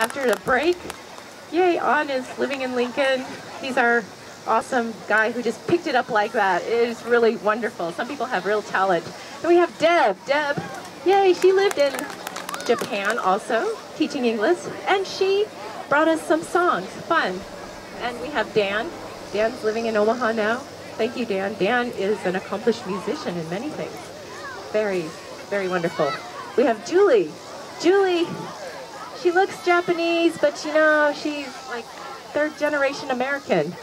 after the break. Yay, On is living in Lincoln. He's our awesome guy who just picked it up like that. It is really wonderful. Some people have real talent. And we have Deb. Deb, yay, she lived in Japan also, teaching English. And she brought us some songs, fun. And we have Dan. Dan's living in Omaha now. Thank you, Dan. Dan is an accomplished musician in many things. Very, very wonderful. We have Julie. Julie, she looks Japanese, but you know, she's like third generation American.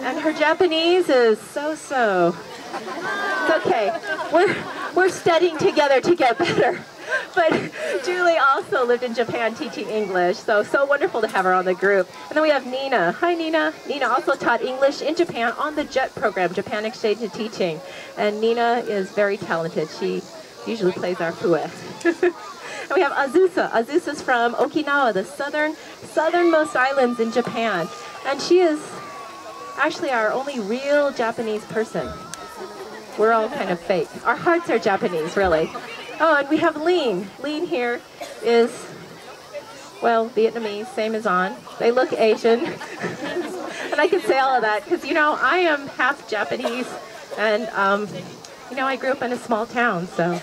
And her Japanese is so-so. It's okay. We're, we're studying together to get better. But Julie also lived in Japan teaching English, so so wonderful to have her on the group. And then we have Nina. Hi Nina. Nina also taught English in Japan on the JET program, Japan Exchange Teaching. And Nina is very talented. She usually plays our fue. and we have Azusa. Azusa's from Okinawa, the southern southernmost islands in Japan. And she is actually our only real Japanese person. We're all kind of fake. Our hearts are Japanese, really. Oh, and we have Lean. Lean here is, well, Vietnamese, same as On. They look Asian. and I can say all of that because, you know, I am half Japanese and, um, you know, I grew up in a small town, so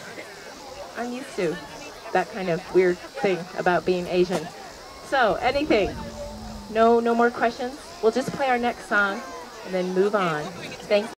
I'm used to that kind of weird thing about being Asian. So, anything? No, no more questions? We'll just play our next song and then move on. Thank you.